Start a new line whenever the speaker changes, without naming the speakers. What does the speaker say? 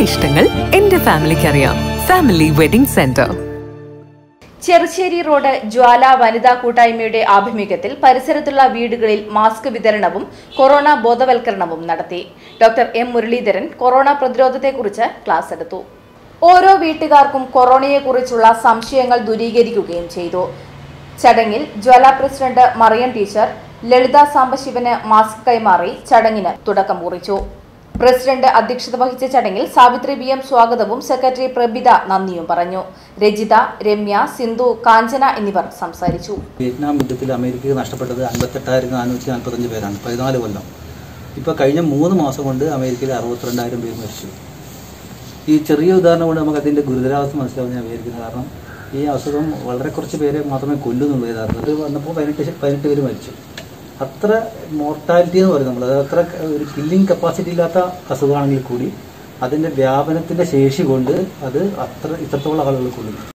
ഫാമിലിക്ക് അറിയാം family wedding centre
Cherussery road Jwala വനിതാ കൂട്ടായ്മയുടെ ആഭിമുഖ്യത്തിൽ പരിസരത്തുള്ള വീടുകളിൽ മാസ്ക് വിതരണവും കൊറോണ ബോധവൽക്കരണവും നടത്തി. ഡോക്ടർ എം മുരളീധരൻ കൊറോണ പ്രതിരോധത്തെക്കുറിച്ച് ക്ലാസ് എടുത്തു. ഓരോ വീട്ടുകാർക്കും കൊറോണയെക്കുറിച്ചുള്ള സംശയങ്ങൾ ദൂരീകരിക്കുകയും ചെയ്തു. ചടങ്ങിൽ ജ്വാല പ്രസിഡന്റ് മറിയം ടീച്ചർ ലളിത സാംബശിവന് മാസ്ക് കൈമാറി ചടങ്ങിന് തുടക്കം കുറിച്ചു. പ്രസിഡന്റ് അധ്യക്ഷത വഹിച്ച ചടങ്ങിൽ സാവിത്രി ബി എം സ്വാഗതവും സെക്രട്ടറി പ്രബിത നന്ദിയും പറഞ്ഞു. രജിത രമ്യ സിന്ധു കാഞ്ചന എന്നിവർ സംസാരിച്ചു.
വിയറ്റ്നാം യുദ്ധത്തിൽ അമേരിക്കയ്ക്ക് നഷ്ടപ്പെട്ടത് അൻപത്തെട്ടായിരത്തി നാനൂറ്റി നാൽപ്പത്തഞ്ച് പേരാണ്. പതിനാല് കൊല്ലം. ഇപ്പോൾ കഴിഞ്ഞ മൂന്ന് മാസം കൊണ്ട് അമേരിക്കയിൽ അറുപത്തിരണ്ടായിരം പേര് മരിച്ചു. ഈ ചെറിയ ഉദാഹരണം കൊണ്ട് നമുക്ക് അതിന്റെ ഗുരുതരാവസ്ഥ മനസ്സിലാവും ഞാൻ വിചാരിക്കുന്നത് കാരണം ഈ അസുഖം വളരെ കുറച്ച് പേരെ മാത്രമേ കൊല്ലുന്നുള്ളൂ യഥാർത്ഥത്തിൽ. വന്നപ്പോൾ പതിനെട്ട് പതിനെട്ട് പേര് മരിച്ചു. അത്ര മോർട്ടാലിറ്റി എന്ന് പറയും നമ്മൾ അത് അത്ര ഒരു കില്ലിംഗ് കപ്പാസിറ്റി ഇല്ലാത്ത അസുഖമാണെങ്കിൽ കൂടി അതിന്റെ വ്യാപനത്തിന്റെ ശേഷി കൊണ്ട് അത് അത്ര ഇത്രത്തോളം ആളുകൾ കൊല്ലുന്നു